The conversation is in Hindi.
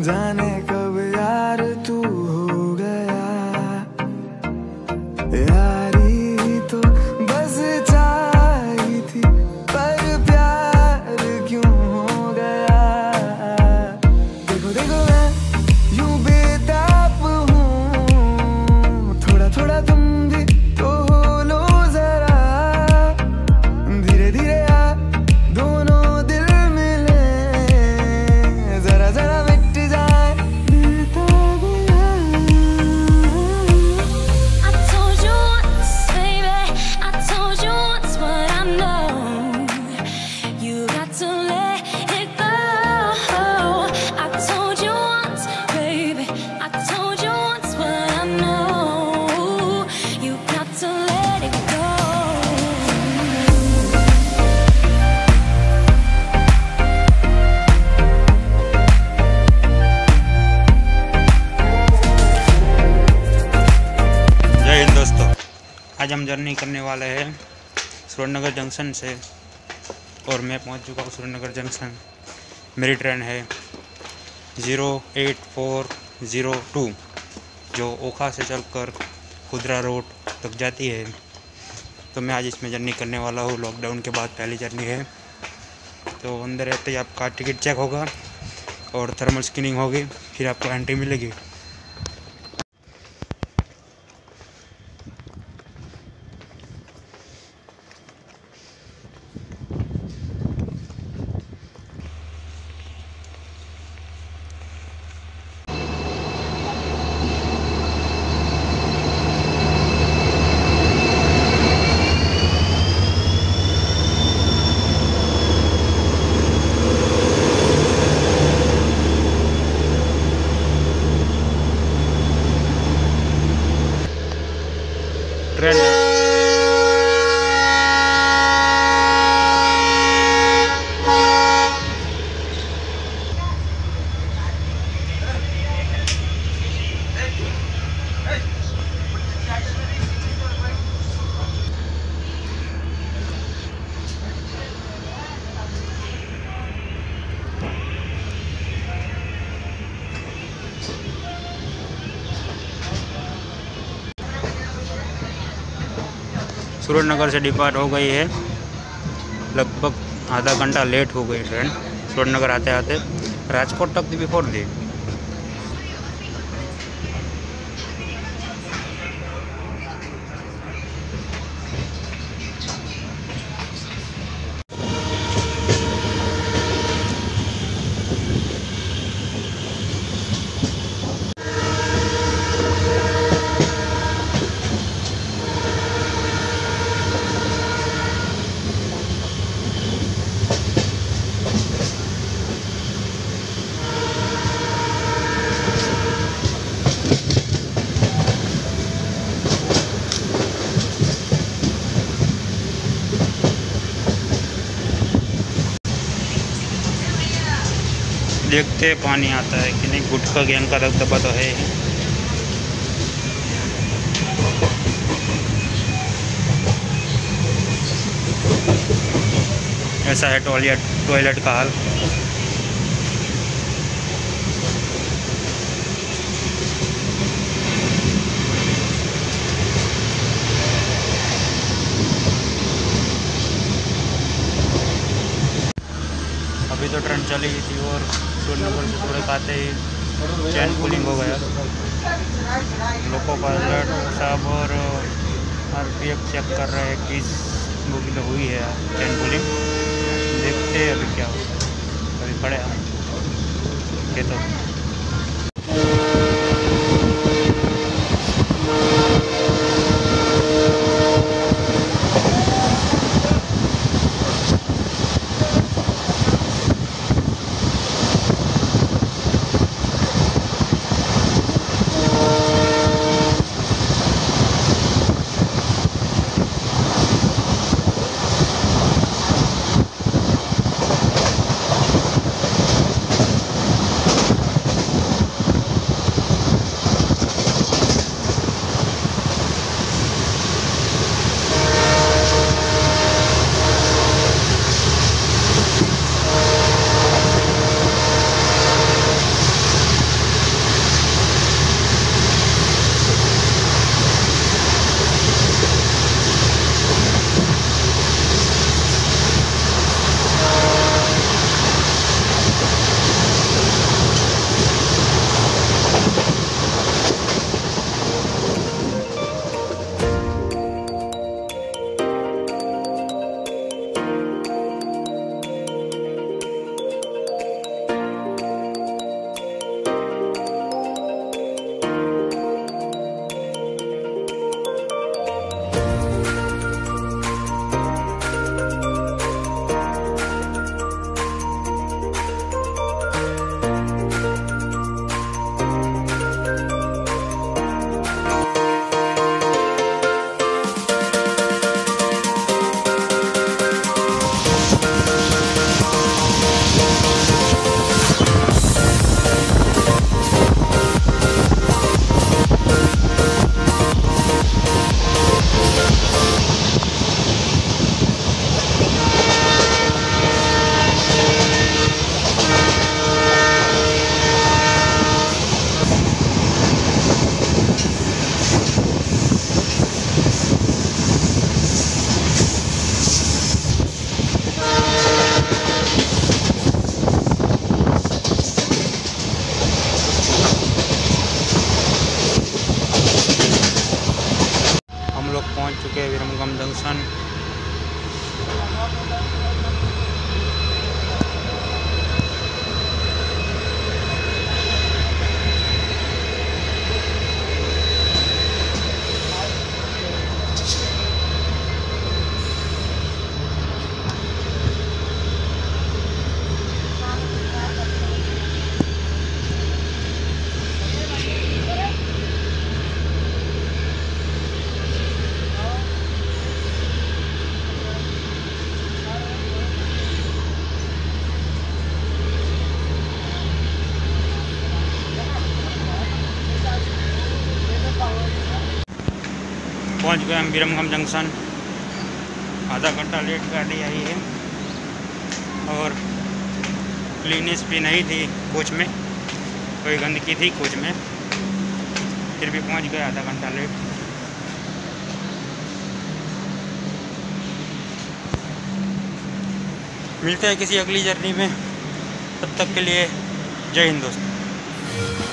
Zanek आज हम जर्नी करने वाले हैं सुरेंद्रनगर जंक्शन से, और मैं पहुँच चुका हूँ सुरेंद्रनगर जंक्शन। मेरी ट्रेन है zero eight four zero two, जो ओखा से चलकर खुदरा रोड तक जाती है। तो मैं आज इसमें जर्नी करने वाला हूँ। लॉकडाउन के बाद पहली जर्नी है। तो अंदर रहते ही आपका टिकट चेक होगा, और थर्मल स्क्रीनिंग होगी, फिर आपको एंट्री मिलेगी। realmente. ट्रेन सूरजनगर से डिपार्ट हो गई है। लगभग आधा घंटा लेट हो गई ट्रेन सूरजनगर आते आते राजकोट तक भी बिफोर दी। देखते पानी आता है कि नहीं। गुटखा गैंग का दबदबा तो है ही। ऐसा है टॉयलेट टॉयलेट का हाल। अभी तो ट्रेन चली गई थी और सूर्यनगर से थोड़े पाते ही चैन पुलिंग हो गया लोगों का अलर्ट साहब और आर पी एफ़ चेक कर रहे हैं किस बुकिंग हुई है चैन पुलिंग देखते हैं अभी क्या होगा अभी पड़े हम ये तो चुके हम बिरमगम जंक्शन। आधा घंटा लेट गाड़ी आई है। और क्लीनेस भी नहीं थी कोच में। कोई गंदगी थी कोच में। फिर भी पहुँच गए आधा घंटा लेट। मिलते हैं किसी अगली जर्नी में। तब तक के लिए जय हिंद दोस्तों।